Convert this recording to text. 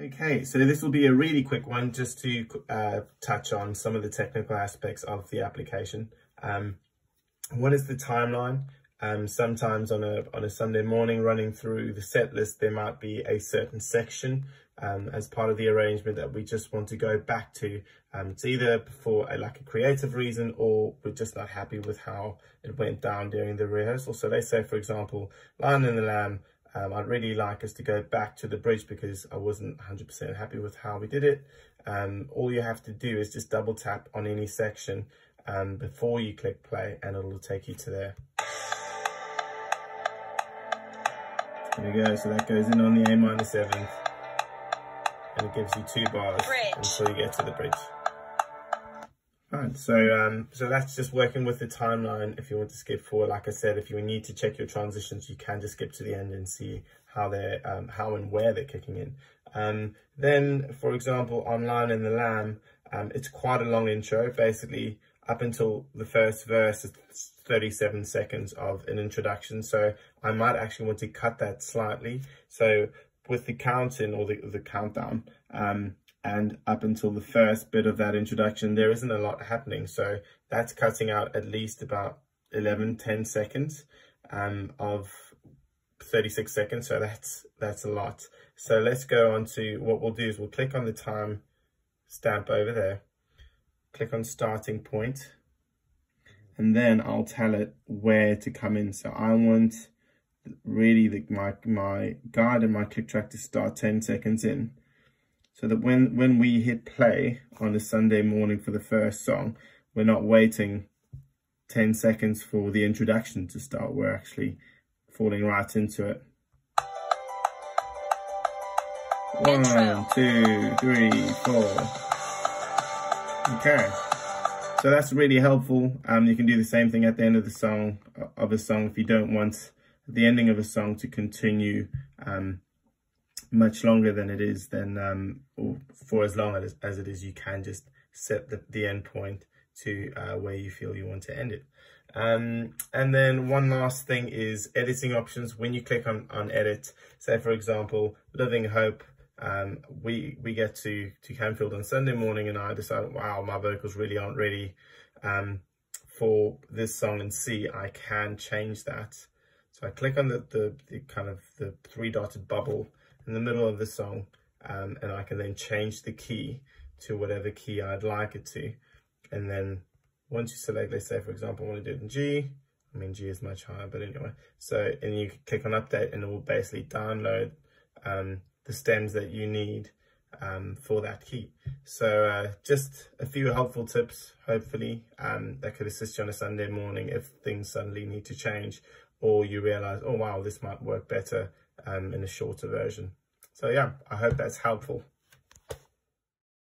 Okay, so this will be a really quick one just to uh, touch on some of the technical aspects of the application. Um, what is the timeline? Um, sometimes on a, on a Sunday morning running through the set list, there might be a certain section um, as part of the arrangement that we just want to go back to. Um, it's either for a, like a creative reason or we're just not happy with how it went down during the rehearsal. So let's say, for example, Lion and the Lamb um, I'd really like us to go back to the bridge because I wasn't 100% happy with how we did it. Um, all you have to do is just double tap on any section um, before you click play and it'll take you to there. There we go, so that goes in on the A minor 7th and it gives you two bars bridge. until you get to the bridge. So um, so that's just working with the timeline. If you want to skip forward, like I said, if you need to check your transitions, you can just skip to the end and see how they're um, how and where they're kicking in. Um, then, for example, on Lion and the Lamb, um, it's quite a long intro. Basically, up until the first verse, it's 37 seconds of an introduction. So I might actually want to cut that slightly. So with the counting or the, the countdown, um, and up until the first bit of that introduction, there isn't a lot happening. So that's cutting out at least about 11, 10 seconds um, of 36 seconds. So that's, that's a lot. So let's go on to what we'll do is we'll click on the time stamp over there, click on starting point, and then I'll tell it where to come in. So I want really the, my, my guide and my click track to start 10 seconds in so that when, when we hit play on a Sunday morning for the first song, we're not waiting 10 seconds for the introduction to start. We're actually falling right into it. One, two, three, four. Okay. So that's really helpful. Um, you can do the same thing at the end of the song, of a song, if you don't want the ending of a song to continue um, much longer than it is then um, or for as long as, as it is you can just set the, the end point to uh, where you feel you want to end it. Um, and then one last thing is editing options. When you click on on edit say for example living hope um, we we get to to Canfield on Sunday morning and I decide wow my vocals really aren't ready um, for this song and see, I can change that. So I click on the, the, the kind of the three dotted bubble in the middle of the song um, and I can then change the key to whatever key I'd like it to. And then once you select, let's say, for example, I want to do it in G, I mean, G is much higher, but anyway. So, and you click on update and it will basically download um, the stems that you need um, for that key. So uh, just a few helpful tips, hopefully, um, that could assist you on a Sunday morning if things suddenly need to change or you realize, oh, wow, this might work better um, in a shorter version. So yeah, I hope that's helpful.